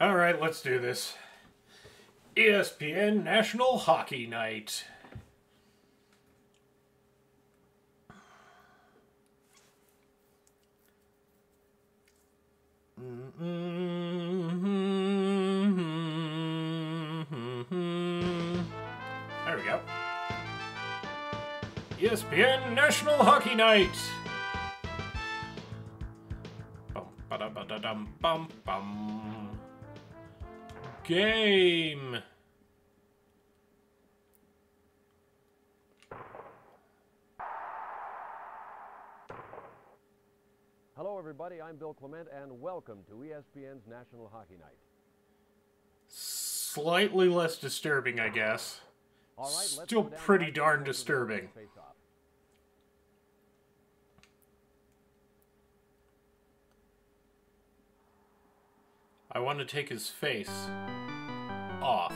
All right, let's do this. ESPN National Hockey Night. There we go. ESPN National Hockey Night. Bum, ba-da-ba-da-dum, bum, bum. Game. Hello, everybody. I'm Bill Clement, and welcome to ESPN's National Hockey Night. Slightly less disturbing, I guess. All right, Still go down to pretty darn level for the disturbing. I want to take his face off.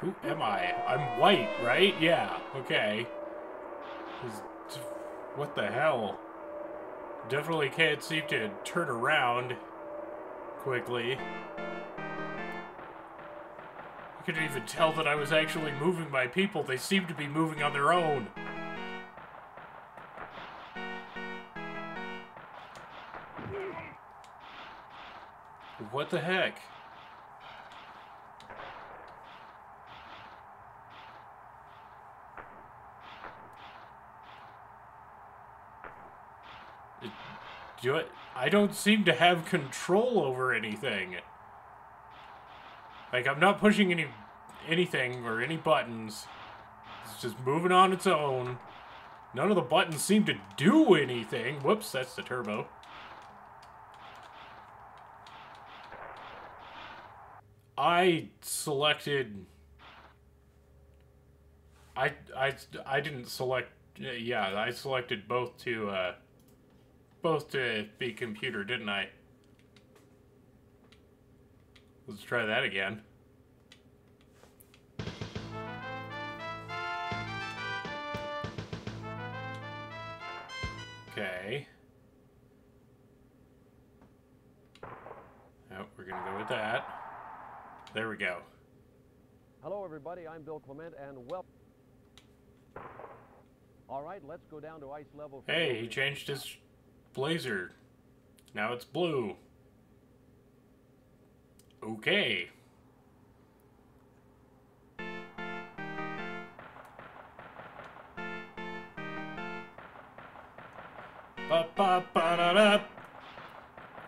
Who am I? I'm white, right? Yeah, okay. What the hell? Definitely can't seem to turn around quickly. I couldn't even tell that I was actually moving my people. They seem to be moving on their own. What the heck? Do it. I don't seem to have control over anything. Like I'm not pushing any anything or any buttons. It's just moving on its own. None of the buttons seem to do anything. Whoops, that's the turbo. I selected I I I didn't select yeah, I selected both to uh both to be computer, didn't I? Let's try that again. Okay. Oh, we're gonna go with that. There we go. Hello, everybody. I'm Bill Clement, and well. All right, let's go down to ice level. Hey, he changed his blazer. Now it's blue. Okay.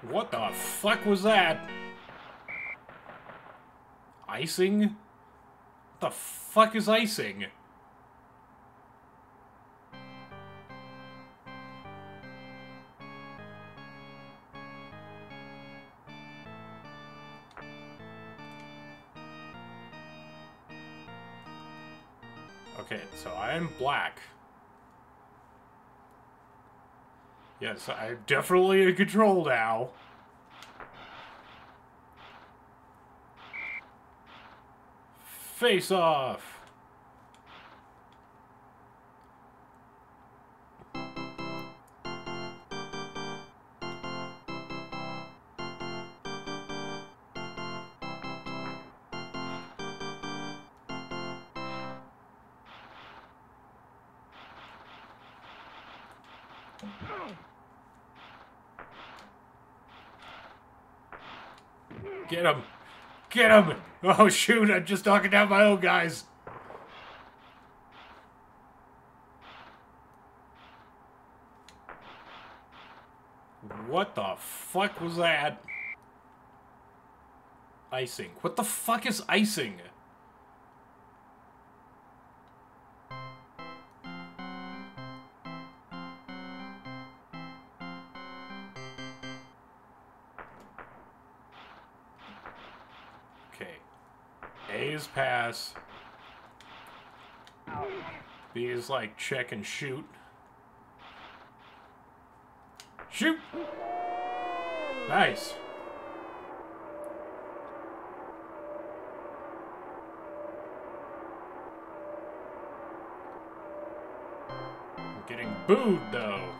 What the fuck was that? Icing? What the fuck is icing? Black. Yes, I'm definitely in control now. Face off! Get him! Get him! Oh shoot, I'm just knocking down my own guys. What the fuck was that? Icing. What the fuck is icing? Is pass. These like check and shoot. Shoot! Nice. Getting booed though.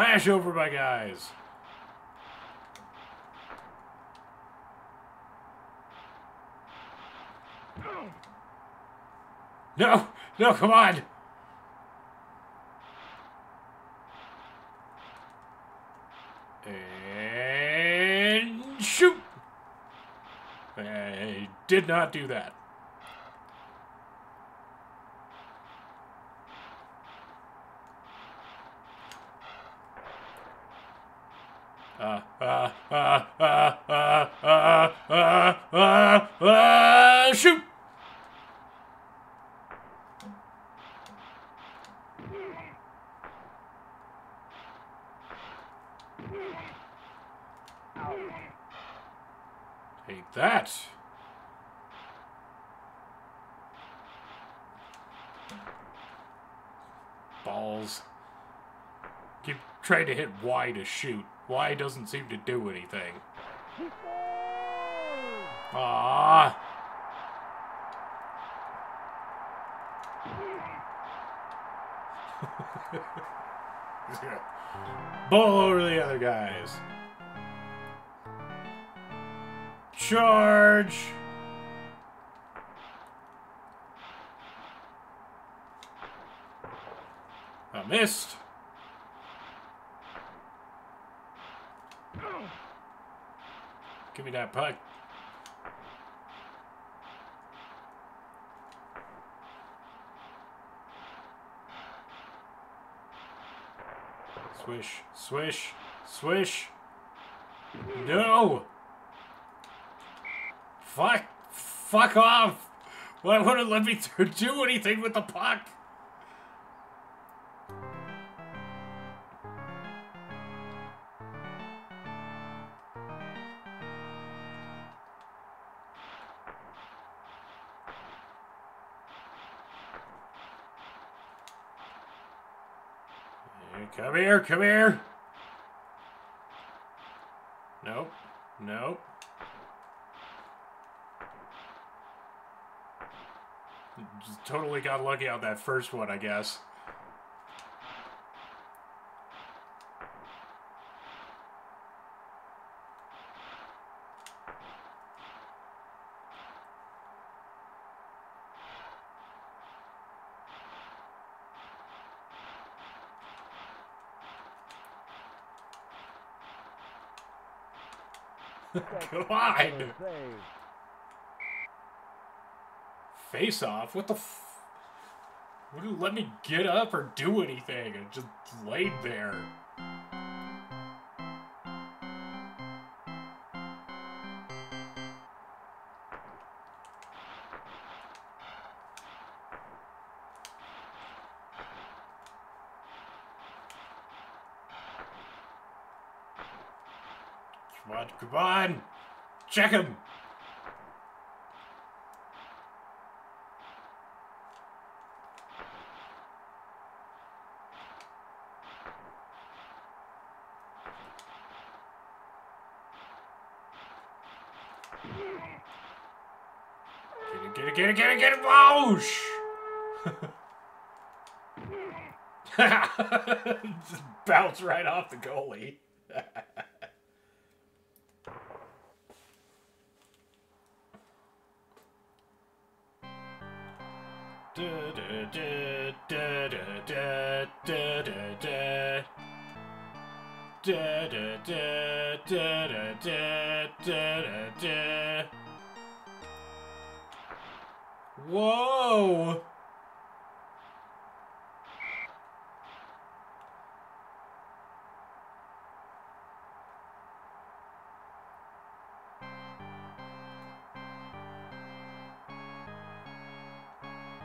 Smash over my guys. No, no, come on. And shoot. I did not do that. Trying to hit Y to shoot. Y doesn't seem to do anything. Ah. Ball over the other guys. Charge! I missed. Give me that puck. Swish, swish, swish. No! Fuck! Fuck off! Why wouldn't let me do anything with the puck? Here, come here. Nope, nope. Just totally got lucky on that first one, I guess. Come on! Face off? What the f... Wouldn't let me get up or do anything. I just laid there. Check him! Get it, get it, get it, get it! Whoosh! Just bounce right off the goalie. Whoa!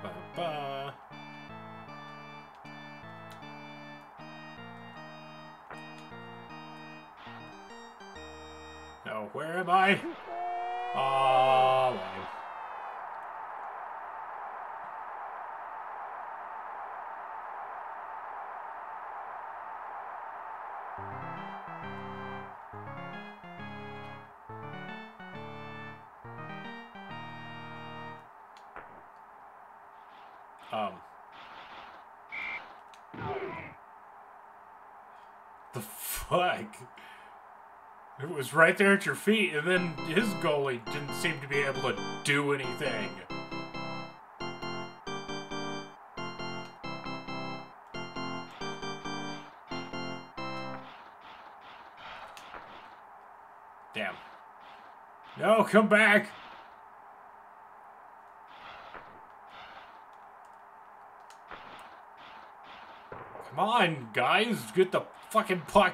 ba, ba. Now, where am I? Oh. fuck? It was right there at your feet, and then his goalie didn't seem to be able to do anything. Damn. No, come back! Come on, guys, get the fucking puck.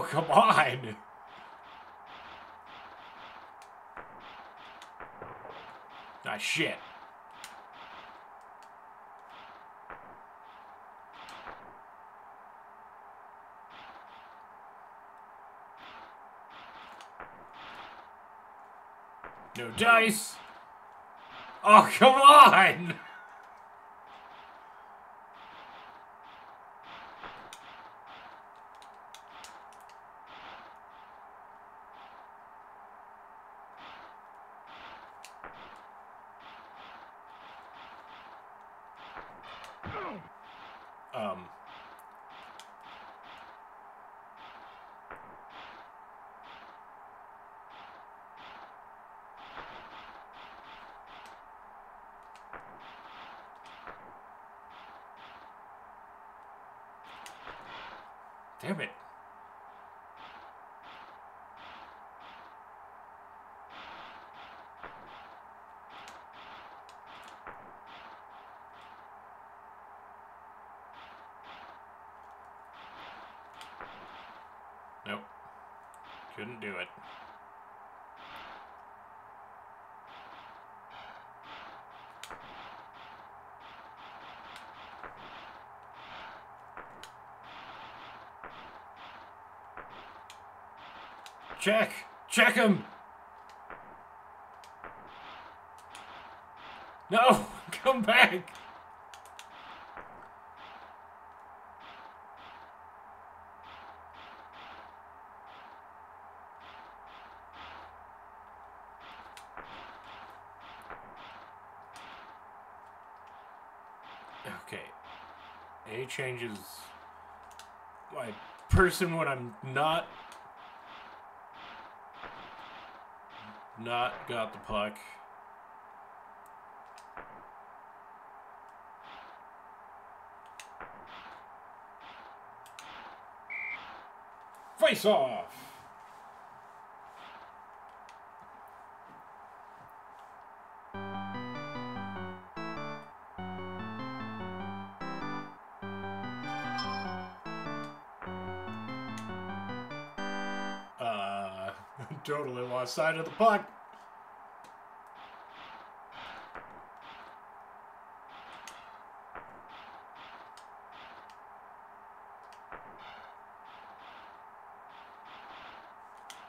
come on! Ah, shit. No dice! Oh, come on! Damn it. Nope. Couldn't do it. Check! Check him! No! Come back! Okay. A changes my person when I'm not not got the puck. Face off. Sight of the puck.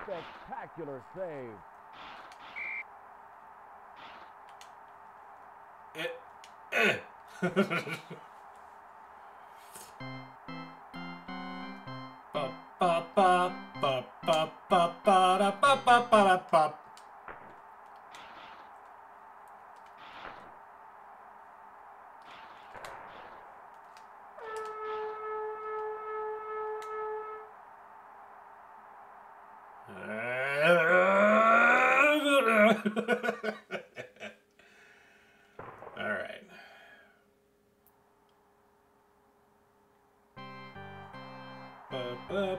Spectacular save. Eh, butter,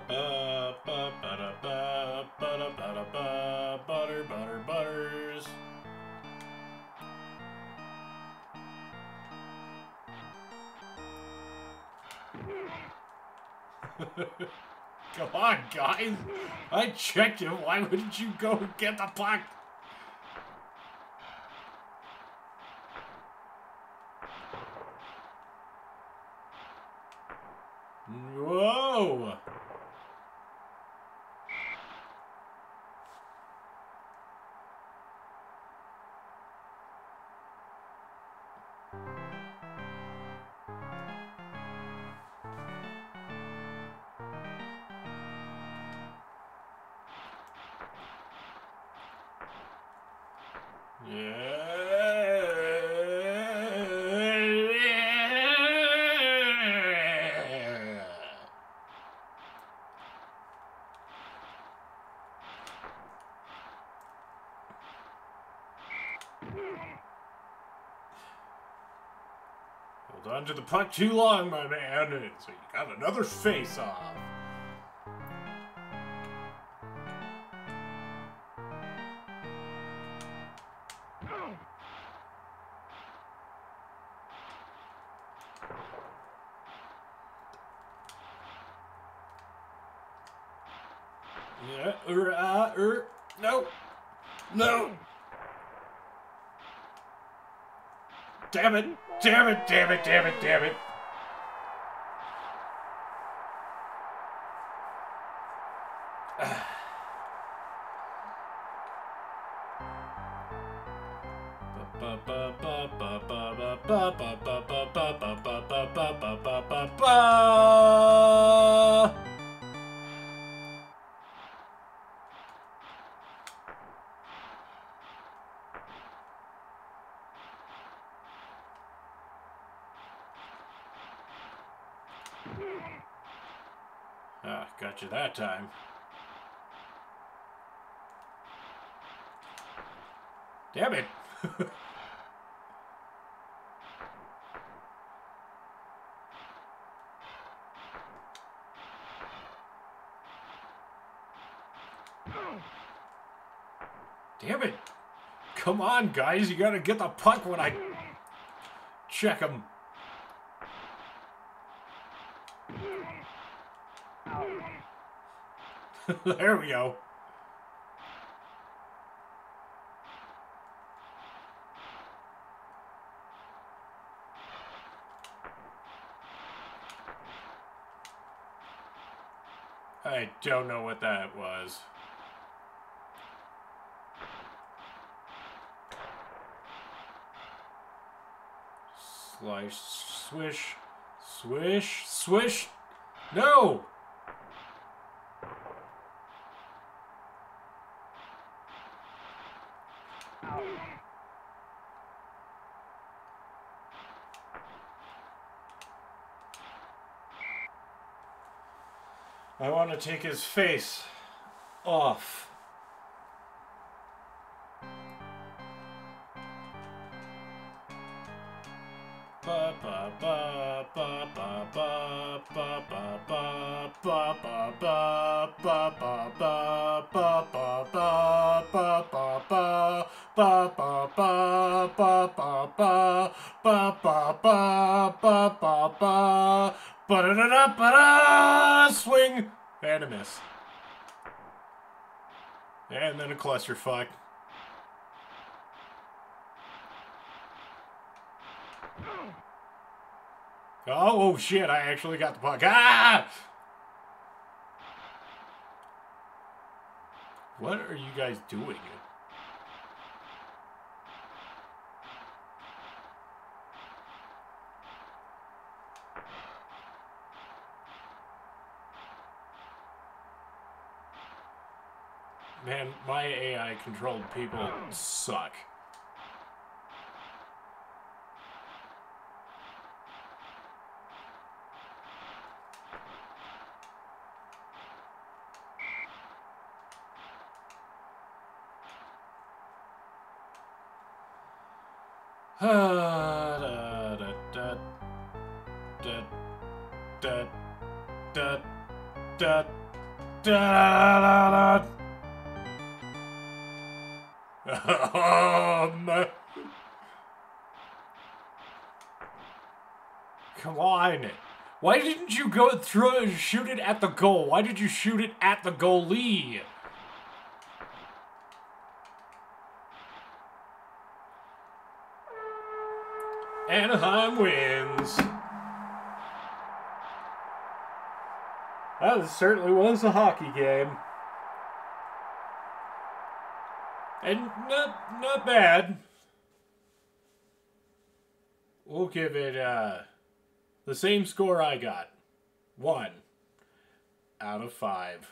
butter, butters. Come on, guys. I checked you. Why wouldn't you go get the puck? Hold on to the puck too long, my man, and so you got another face off. It, damn it, damn it, damn it. Ba that time. Damn it. Damn it. Come on, guys. You gotta get the puck when I check him. there we go. I don't know what that was. Slice, swish, swish, swish. No! I want to take his face off. Ba ba ba ba ba ba ba ba ba ba ba ba ba ba ba ba ba ba ba ba ba ba ba ba ba ba ba ba ba ba ba ba ba ba Ba-da-da-da-ba-da! Swing and a miss. And then a clusterfuck. Oh, oh shit, I actually got the puck. Ah! What are you guys doing? Man, my AI controlled people suck. Come on. Why didn't you go through and shoot it at the goal? Why did you shoot it at the goalie? Anaheim wins. That certainly was a hockey game. And not not bad. We'll give it uh, the same score I got. One out of five.